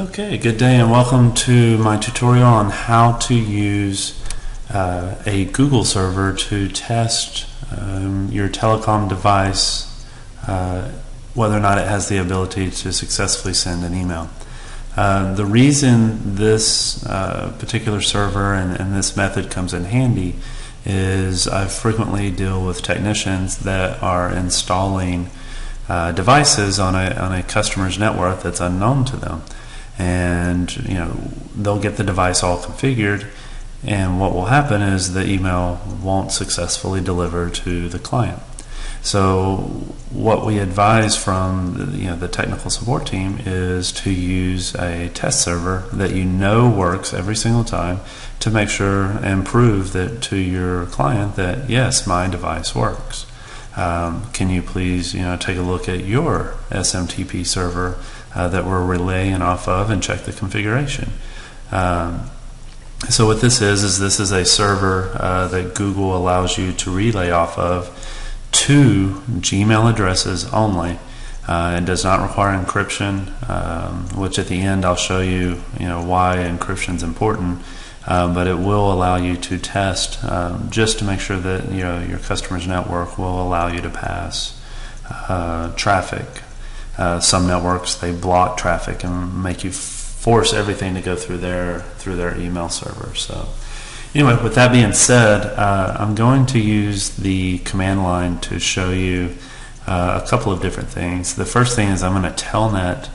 Okay, good day and welcome to my tutorial on how to use uh, a Google server to test um, your telecom device uh, whether or not it has the ability to successfully send an email. Uh, the reason this uh, particular server and, and, this method comes in handy is I frequently deal with technicians that are installing uh, devices on a, on a customer's network that's unknown to them and you know they'll get the device all configured and what will happen is the email won't successfully deliver to the client. So what we advise from you know the technical support team is to use a test server that you know works every single time to make sure and prove that to your client that yes my device works um, can you please you know take a look at your SMTP server uh, that we're relaying off of and check the configuration. Um, so what this is is this is a server uh, that Google allows you to relay off of to Gmail addresses only. Uh, it does not require encryption, um, which at the end I'll show you, you know, why encryption is important. Uh, but it will allow you to test um, just to make sure that you know your customer's network will allow you to pass uh, traffic uh, some networks they block traffic and make you force everything to go through their through their email server. So anyway, with that being said, uh, I'm going to use the command line to show you uh, a couple of different things. The first thing is I'm going to telnet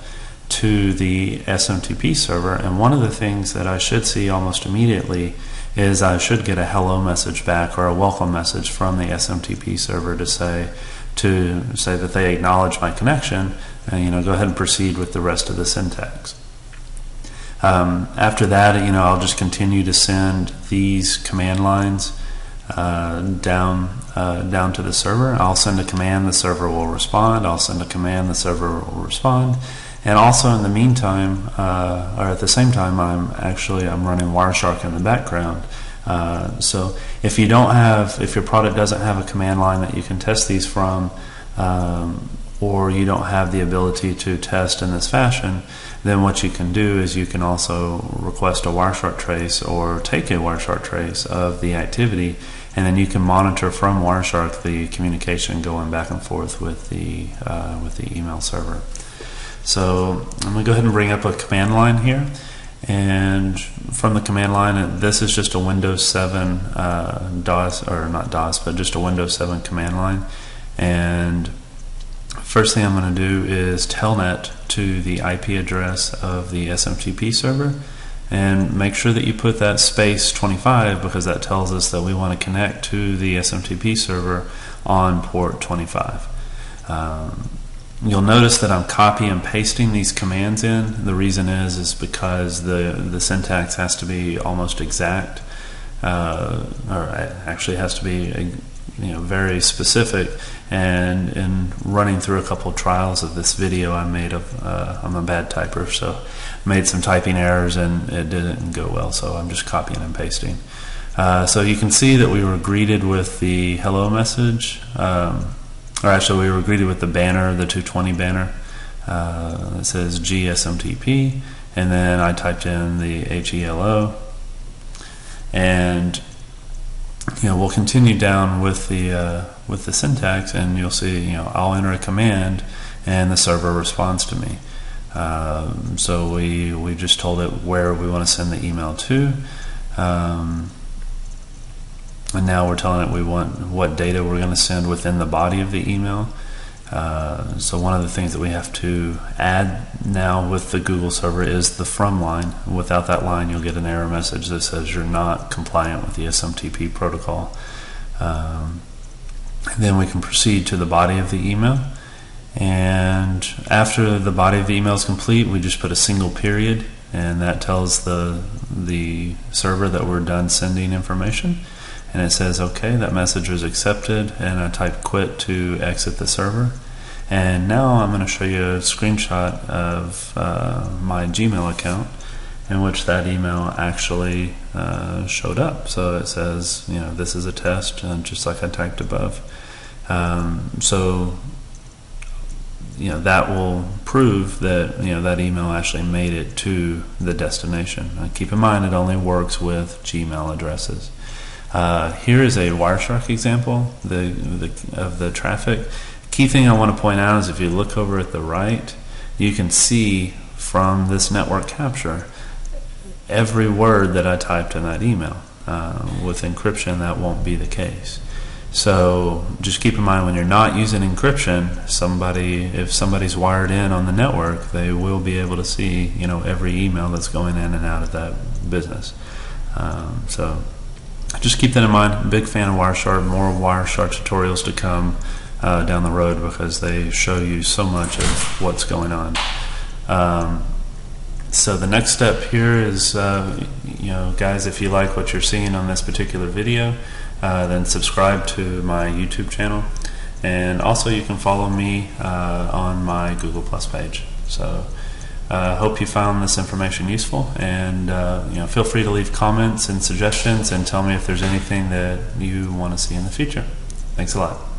to the SMTP server, and one of the things that I should see almost immediately is I should get a hello message back or a welcome message from the SMTP server to say to say that they acknowledge my connection and you know go ahead and proceed with the rest of the syntax. Um, after that, you know, I'll just continue to send these command lines uh, down uh, down to the server. I'll send a command, the server will respond. I'll send a command, the server will respond. And also, in the meantime, uh, or at the same time, I'm actually I'm running Wireshark in the background. Uh, so if you don't have, if your product doesn't have a command line that you can test these from, um, or you don't have the ability to test in this fashion, then what you can do is you can also request a Wireshark trace or take a Wireshark trace of the activity, and then you can monitor from Wireshark the communication going back and forth with the uh, with the email server. So I'm going to go ahead and bring up a command line here, and from the command line, this is just a Windows 7 uh, DOS or not DOS, but just a Windows 7 command line, and First thing I'm going to do is telnet to the IP address of the SMTP server. And make sure that you put that space 25 because that tells us that we want to connect to the SMTP server on port 25. Um, you'll notice that I'm copy and pasting these commands in. The reason is is because the the syntax has to be almost exact, uh, or actually has to be you know very specific. And in running through a couple of trials of this video I made of uh, I'm a bad typer so made some typing errors and it didn't go well so I'm just copying and pasting. Uh, so you can see that we were greeted with the hello message. Um, or actually we were greeted with the banner the 220 banner. Uh, that says GSMTP and then I typed in the HELO and you know, we'll continue down with the uh, with the syntax, and you'll see, you know, I'll enter a command, and the server responds to me. Um, so we we just told it where we want to send the email to, um, and now we're telling it we want what data we're going to send within the body of the email. Uh, so one of the things that we have to add now with the Google server is the from line. Without that line, you'll get an error message that says you're not compliant with the SMTP protocol. Um, then we can proceed to the body of the email. And after the body of the email is complete, we just put a single period, and that tells the the server that we're done sending information and it says okay that message was accepted and I type quit to exit the server and now I'm going to show you a screenshot of uh, my Gmail account in which that email actually uh, showed up so it says you know this is a test and just like I typed above um, so you know that will prove that you know that email actually made it to the destination. Uh, keep in mind, it only works with Gmail addresses. Uh, here is a Wireshark example the, the, of the traffic. Key thing I want to point out is if you look over at the right, you can see from this network capture every word that I typed in that email. Uh, with encryption, that won't be the case. So just keep in mind when you're not using encryption, somebody if somebody's wired in on the network, they will be able to see you know every email that's going in and out of that business. Um, so just keep that in mind. Big fan of Wireshark. More Wireshark tutorials to come uh, down the road because they show you so much of what's going on. Um, so the next step here is, uh, you know, guys, if you like what you're seeing on this particular video, uh, then subscribe to my YouTube channel, and also you can follow me uh, on my Google Plus page. So. Uh, hope you found this information useful, and uh, you know, feel free to leave comments and suggestions, and tell me if there's anything that you want to see in the future. Thanks a lot.